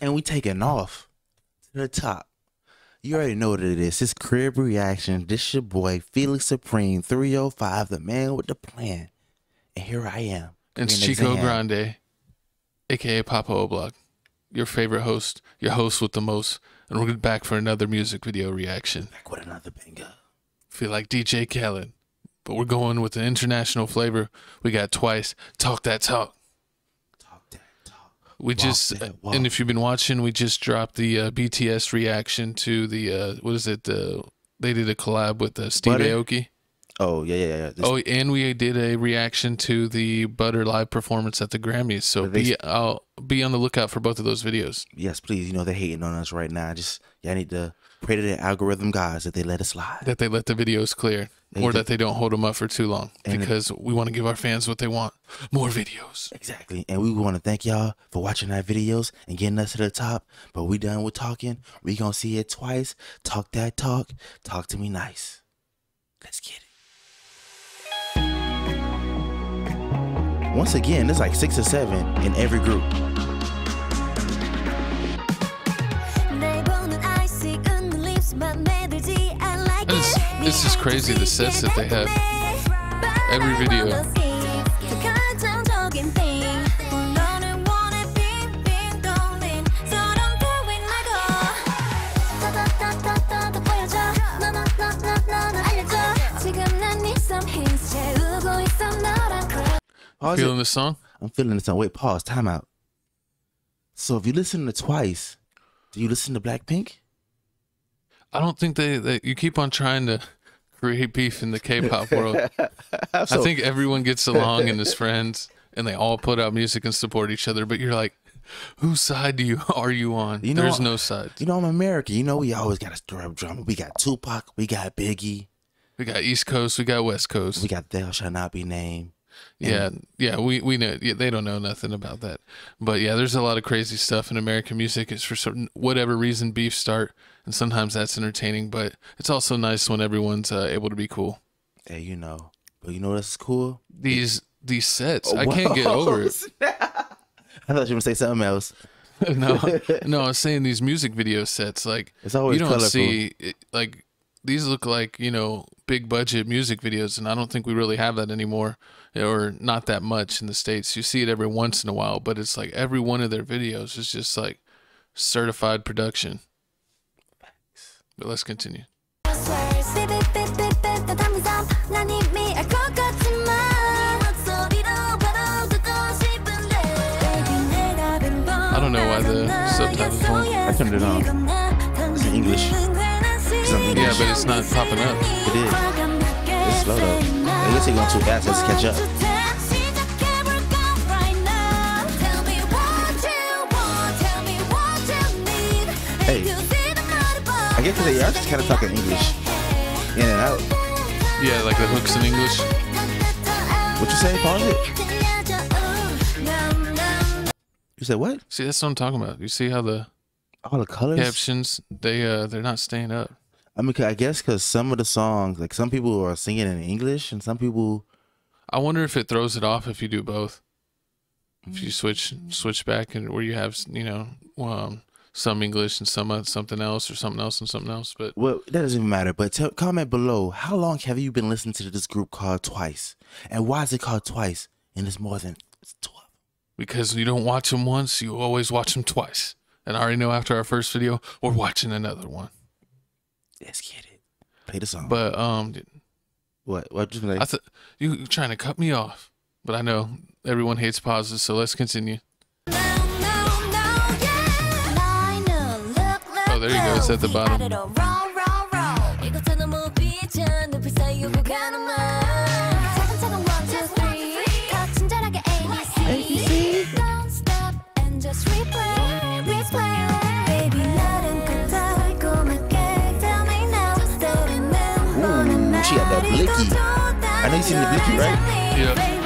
and we taking off to the top. You already know what it is. It's crib reaction. This your boy Felix Supreme 305, the man with the plan. And here I am. It's Chico exam. Grande, aka Papa Oblock, your favorite host, your host with the most, and we're back for another music video reaction. Back with another banger. Feel like DJ Khaled, but we're going with the international flavor. We got twice. Talk that talk. We just that and if you've been watching, we just dropped the uh, BTS reaction to the uh, what is it? The they did a collab with uh, Steve Butter? Aoki. Oh yeah, yeah, yeah. This- Oh, and we did a reaction to the Butter live performance at the Grammys. So they- be I'll be on the lookout for both of those videos. yes, please. You know they're hating on us right now. Just y'all need to pray to the algorithm guys that they let us slide. That they let the videos clear, They or do. that they don't hold them up for too long, And- because we want to give our fans what they want: more videos. Exactly. And we want to thank y'all for watching our videos and getting us to the top. But we done with talking. We gonna see it twice. Talk that talk. Talk to me nice. Let's get it. Once again, there's like six or seven in every group. It's, it's just crazy the sets that they have. Every video. Pause Feeling it. the song? I'm feeling this song. Wait, pause. Time out. So if you listen to twice, do you listen to Blackpink? I don't think they, they. You keep on trying to create beef in the K-pop world. I think everyone gets along and is friends, and they all put out music and support each other. But you're like, whose side do you are you on? You know- There's no side. You know, I'm American. You know, we always got to stir up drama. We got Tupac. We got Biggie. We got East Coast, we got West Coast. We got Thou Shall Not Be Named. Yeah, yeah, we we know yeah, they don't know nothing about that. But yeah, there's a lot of crazy stuff in American music. It's for certain whatever reason beef start, and sometimes that's entertaining. But it's also nice when everyone's uh, able to be cool. Hey, you know. But you know what's cool? These these sets, I can't get over it. I thought you were going to say something else. no, no, I was saying these music video sets, like It's always you don't colorful. see it, like these look like you know big budget music videos, and I don't think we really have that anymore, eh, or not that much in the states. You see it every once in a while, but it's like every one of their videos is just like certified production. But let's continue. I don't know why the subtitles won't- I turned it on. It's in English. English. Yeah, but it's not popping up. It is. It's slow though. I guess they're going too fast. Let's catch up. Hey. I guess 'cause they are just kind of talking English. In and out. Yeah, like the hooks in English. What you say? Pause it. You said what? See, that's what I'm talking about. You see how the All the colors. captions they uh they're not staying up. I mean, I guess because some of the songs, like some people are singing in English, and some people. I wonder if it throws it off if you do both. If you switch switch back and where you have you know um, some English and some uh, something else or something else and something else, but Well, that doesn't even matter. But tell, comment below. How long have you been listening to this group called Twice, and why is it called Twice? And it's more than it's twelve. because you don't watch them once, you always watch them twice. And I already know after our first video, we're watching another one. Let's get it. Play the song. But um, what? What you say? I thought you trying to cut me off, but I know everyone hates pauses, so let's continue. Oh, there you go. It's at the bottom. Seen the blicky, right? Yeah.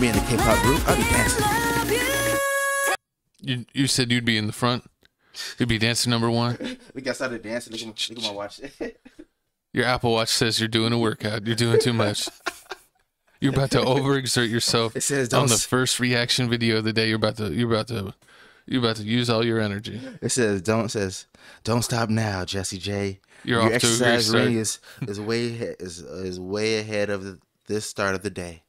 Too. I, I could be in a K-pop group. I'll be dancing. You you said you'd be in the front. You'd be dancing number one. We got started dancing. Look at my, look at my watch. Your Apple Watch says you're doing a workout. You're doing too much. You're about to overexert yourself It says on don't. the s- first reaction video of the day. You're about to you're about to you're about to use all your energy. It says don't. Says don't stop now, Jesse J. You're Your off to a exercise start. ring is is way ahead, is is way ahead of the, this start of the day.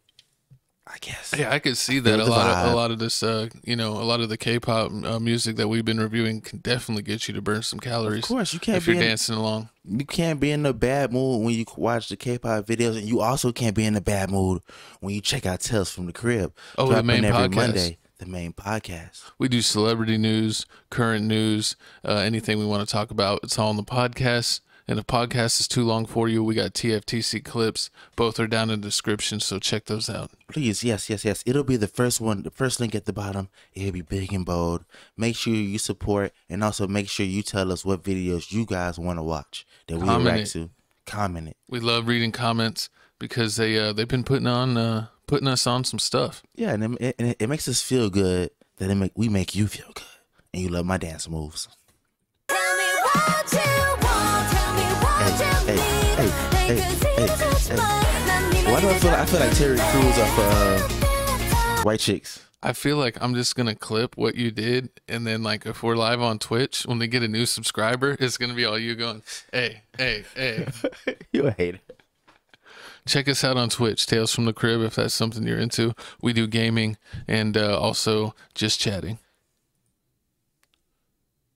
I guess. Yeah, I could see that a the lot of a lot of this uh you know a lot of the K-pop uh, music that we've been reviewing can definitely get you to burn some calories. Of course, you can't if be you're in, dancing along. you can't be in a bad mood when you watch the K-pop videos, and you also can't be in a bad mood when you check out Tales from the Crib. Oh, the main every podcast. Monday. The main podcast. We do celebrity news, current news, uh, anything we want to talk about. It's all on the podcast. And if podcast is too long for you, we got TFTC clips. Both are down in the description, so check those out. Please, yes, yes, yes. It'll be the first one, the first link at the bottom. It'll be big and bold. Make sure you support, and also make sure you tell us what videos you guys want to watch that we Comment react it. to. Comment it. We love reading comments because they uh, they've been putting on uh, putting us on some stuff. Yeah, and it, it, it makes us feel good that it make we make you feel good, and you love my dance moves. Hey, hey, hey, hey. Why do I feel? Like, I feel like Terry Crews off uh, White Chicks. I feel like I'm just gonna clip what you did, and then like if we're live on Twitch, when they get a new subscriber, it's gonna be all you going, "Hey, hey, hey." you a hater. Check us out on Twitch, Tales from the Crib, if that's something you're into. We do gaming and uh, also just chatting,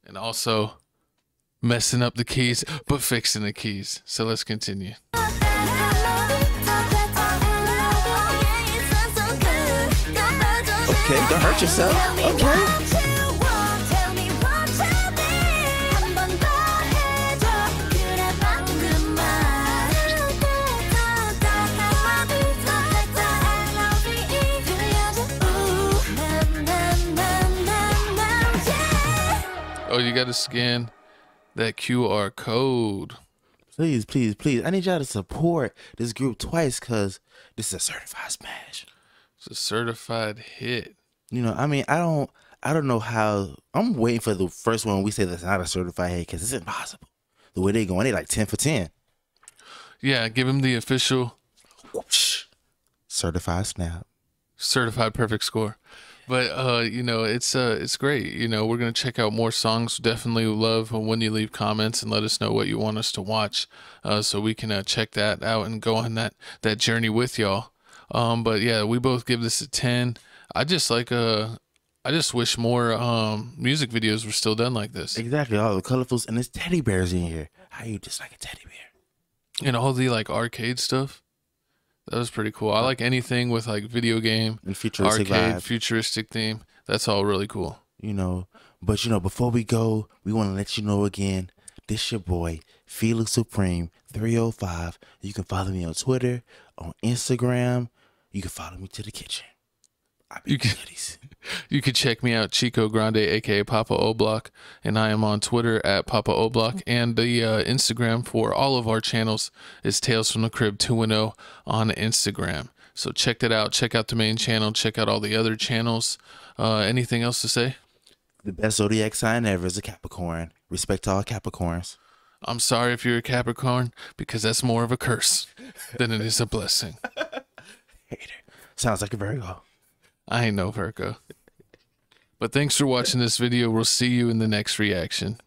and also messing up the keys, but fixing the keys. So let's continue. Okay, don't hurt yourself. Okay. Oh, you got to scan that QR code. Please, please, please. I need y'all to support this group twice because this is a certified smash. It's a certified hit. You know, I mean, I don't, I don't know how. I'm waiting for the first one. We say that's not a certified hit because it's impossible. The way they going, they like ten for ten. Yeah, give him the official Whoosh. Certified snap. certified perfect score. But uh, you know, it's uh, it's great. You know, we're gonna check out more songs. Definitely love when you leave comments and let us know what you want us to watch, uh, so we can uh, check that out and go on that that journey with y'all. Um, but yeah, we both give this a ten. I just like uh, I just wish more um music videos were still done like this, Exactly. All the colorfuls and there's teddy bears in here. How you just like a teddy bear? and all the like arcade stuff. That was pretty cool. I like anything with like video game, And futuristic arcade, vibe. futuristic theme. That's all really cool. you know. But you know, before we go, we want to let you know again. This your boy Felix Supreme 305. You can follow me on Twitter, on Instagram. You can follow me to the kitchen. I be You can- goodies. You could check me out, Chico Grande, aka Papa Oblock, and I am on Twitter at Papa Oblock, and the uh, Instagram for all of our channels is Tales from the Crib 210 on Instagram. So check that out. Check out the main channel. Check out all the other channels. Uh, anything else to say? The best zodiac sign ever is a Capricorn. Respect to all Capricorns. I'm sorry if you're a Capricorn because that's more of a curse than it is a blessing. Hater. Sounds like a Virgo. I ain't no Virgo. But thanks for watching this video. We'll see you in the next reaction.